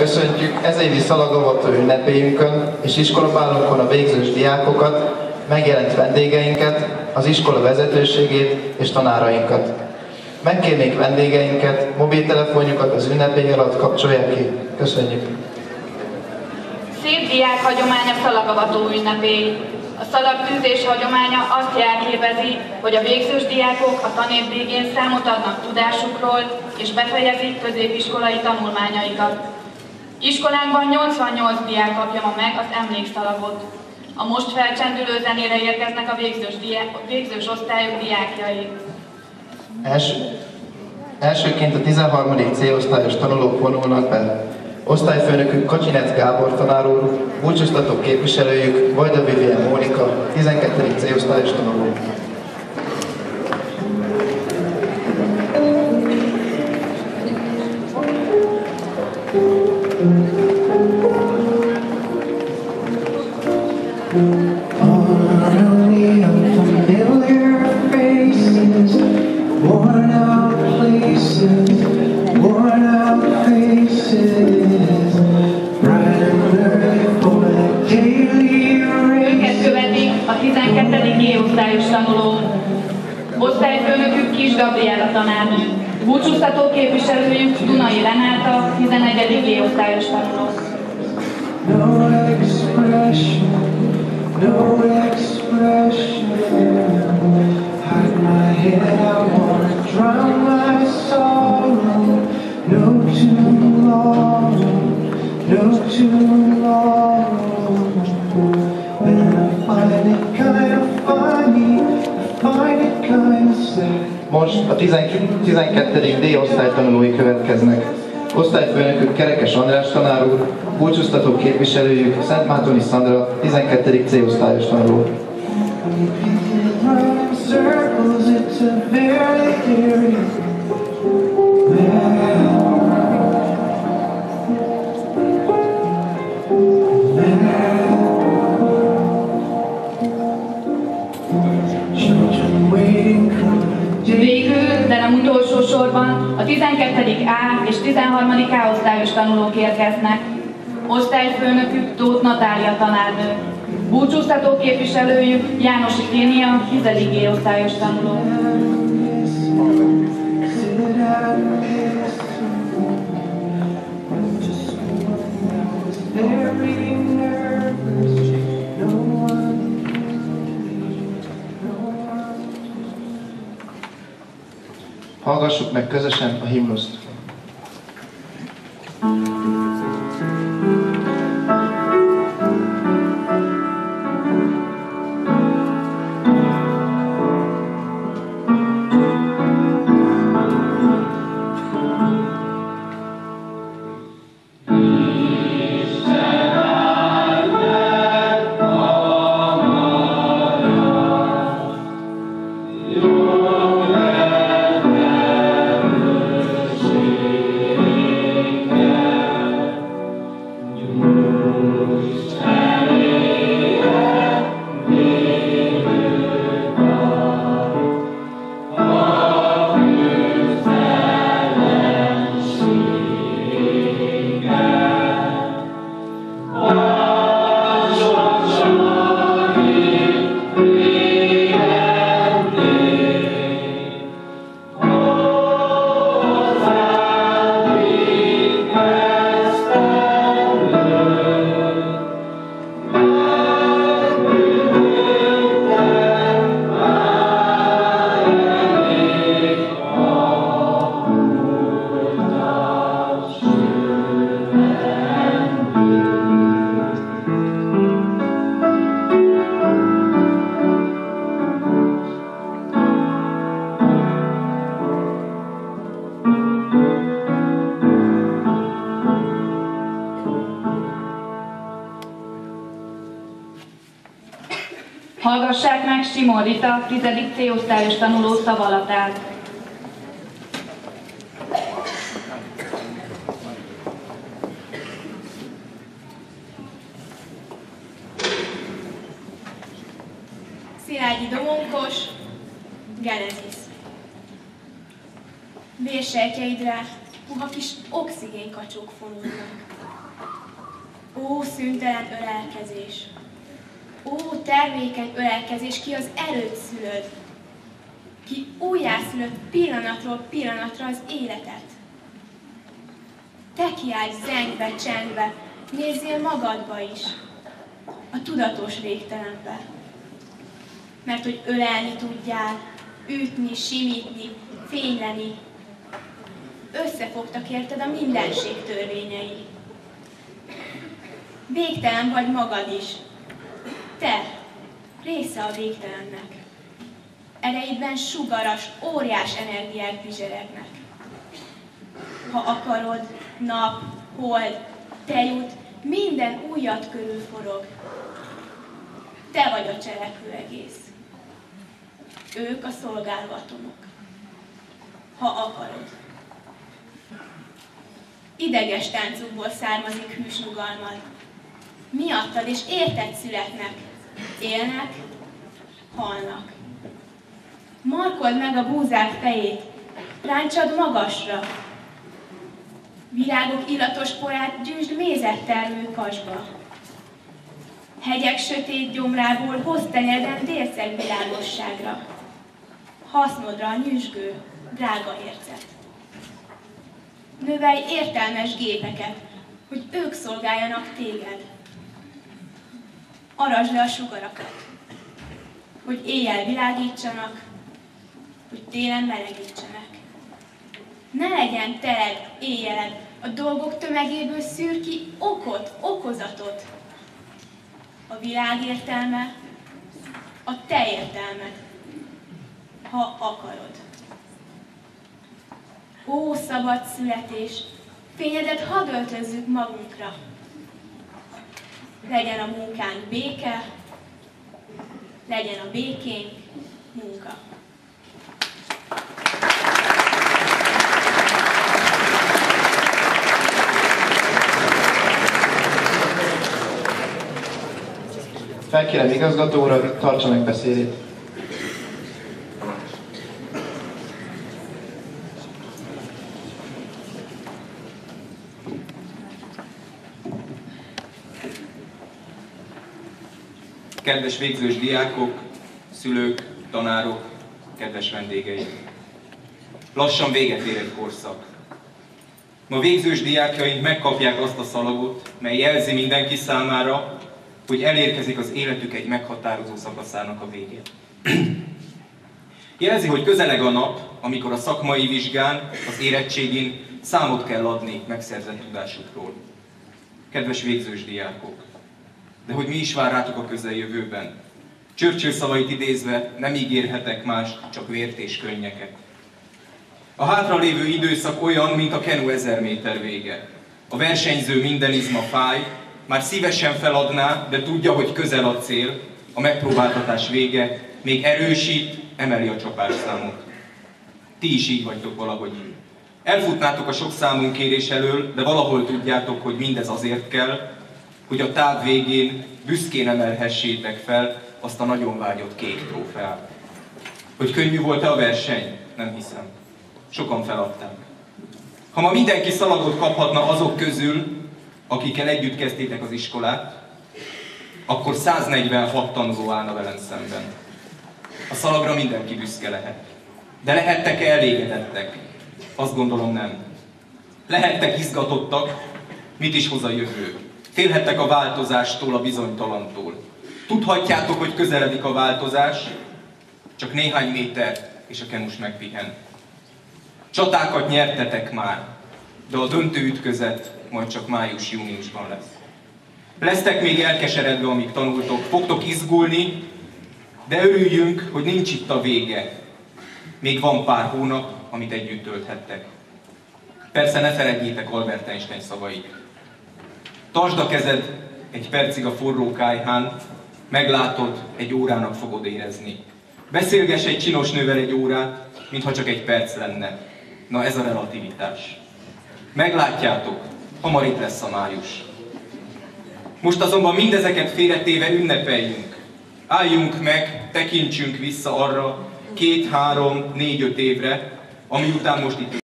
Köszöntjük ezévi szalagavató ünnepélyünkön és iskolabálunkon a végzős diákokat, megjelent vendégeinket, az iskola vezetőségét és tanárainkat. Megkérnék vendégeinket, mobiltelefonjukat az ünnepély alatt kapcsolják ki. Köszönjük! Szép diák hagyománya szalagavató ünnepély. A szalagtűzés hagyománya azt jelképezi, hogy a végzős diákok a tanév végén számot adnak tudásukról és befejezik középiskolai tanulmányaikat. Iskolánkban 88 diák kapja ma meg az emlékszalagot. A most felcsendülő zenére érkeznek a végzős, diák, végzős osztályok diákjai. Els, elsőként a 13. C-osztályos tanulók vonulnak be. Osztályfőnökük Kacsinec Gábor tanár úr, búcsúztató képviselőjük Vajda Vivien Mónika, 12. C-osztályos tanuló. Őket követik a 12. G-osztályos tanuló. Osztályfőnökük Kis Gabriela tanárnő. Búcsúztató képviselőjük Dunai Renáta, 11. G-osztályos tanuló. No expression, no expression. Most a 12. D osztály tanulói következnek. Osztályfőnökük Kerekes András tanár úr, búcsúztató képviselőjük Szent Mátoni Szandra, 12. C-osztályos tanuló. Run in circles, it's a very 12A és 13A osztályos tanulók érkeznek. Osztályfőnökük Tóth Natália tanárnő. Búcsúztató képviselőjük Jánosi Kénia, Hizeli G osztályos tanuló. Thank you. Hallgassuk meg közösen a himnuszt. Hallgassák meg Simon Rita, 10. C osztályos tanuló szavalatát. Szilágyi Domonkos, Genezis. Vérsejtjeidre puha kis oxigénkacsók fonódnak. Ó, szüntelen ölelkezés! Ó, termékeny ölelkezés, ki az erőt szülöd, ki újjászülöd pillanatról pillanatra az életet. Te kiállj zengve, csendbe, nézzél magadba is, a tudatos végtelenbe. Mert hogy ölelni tudjál, ütni, simítni, fényleni, összefogtak érted a mindenség törvényei. Végtelen vagy magad is. Te, része a végtelennek. Ereidben sugaras, óriás energiák bizseregnek. Ha akarod, nap, hold, tejút, minden újat körül forog. Te vagy a cselekvő egész. Ők a szolgálvatomok. Ha akarod. Ideges táncukból származik hűs nyugalmad. Miattad és érted születnek. Élnek, halnak. Markold meg a búzák fejét, ráncsad magasra. Virágok illatos porát gyűjtsd mézettermő kasba. Hegyek sötét gyomrából hoz tenyerden délszeg világosságra. Hasznodra a nyüzsgő, drága ércet. Növelj értelmes gépeket, hogy ők szolgáljanak téged. Arasd le a sugarakat, hogy éjjel világítsanak, hogy télen melegítsenek. Ne legyen teled éjjeled, a dolgok tömegéből szűr ki okot, okozatot. A világ értelme, a te értelmed, ha akarod. Ó, szabad születés, fényedet hadd öltözzük magunkra. Legyen a munkánk béke, legyen a békénk munka. Felkérem igazgatóra, hogy tartsa meg beszédét. Kedves végzős diákok, szülők, tanárok, kedves vendégeim! Lassan véget ér egy korszak. Ma végzős diákjaink megkapják azt a szalagot, mely jelzi mindenki számára, hogy elérkezik az életük egy meghatározó szakaszának a vége. Jelzi, hogy közeleg a nap, amikor a szakmai vizsgán, az érettségin számot kell adni megszerzett tudásukról. Kedves végzős diákok! De hogy mi is vár rátok a közeljövőben? Churchill szavait idézve nem ígérhetek más, csak vért és könnyeket. A hátralévő időszak olyan, mint a Kenu ezer méter vége. A versenyző minden izma fáj, már szívesen feladná, de tudja, hogy közel a cél, a megpróbáltatás vége, még erősít, emeli a csapásszámot. Ti is így vagytok valahogy. Elfutnátok a sok számunk kérés elől, de valahol tudjátok, hogy mindez azért kell, hogy a táv végén büszkén emelhessétek fel azt a nagyon vágyott kék trófeát. Hogy könnyű volt-e a verseny? Nem hiszem. Sokan feladták. Ha ma mindenki szalagot kaphatna azok közül, akikkel együtt kezdtétek az iskolát, akkor 146 tanuló állna velem szemben. A szalagra mindenki büszke lehet. De lehettek-e elégedettek? Azt gondolom nem. Lehettek izgatottak, mit is hoz a jövő. Félhettek a változástól, a bizonytalantól. Tudhatjátok, hogy közeledik a változás, csak néhány méter, és a kenus megpihen. Csatákat nyertetek már, de a döntő ütközet majd csak május-júniusban lesz. Lesztek még elkeseredve, amíg tanultok, fogtok izgulni, de örüljünk, hogy nincs itt a vége. Még van pár hónap, amit együtt tölthettek. Persze ne feledjétek Albert Einstein szavait. Tartsd a kezed egy percig a forró kájhán, meglátod, egy órának fogod érezni. Beszélgess egy csinos nővel egy órát, mintha csak egy perc lenne. Na ez a relativitás. Meglátjátok, hamar itt lesz a május. Most azonban mindezeket félretéve ünnepeljünk. Álljunk meg, tekintsünk vissza arra két, három, négy, öt évre, ami után most itt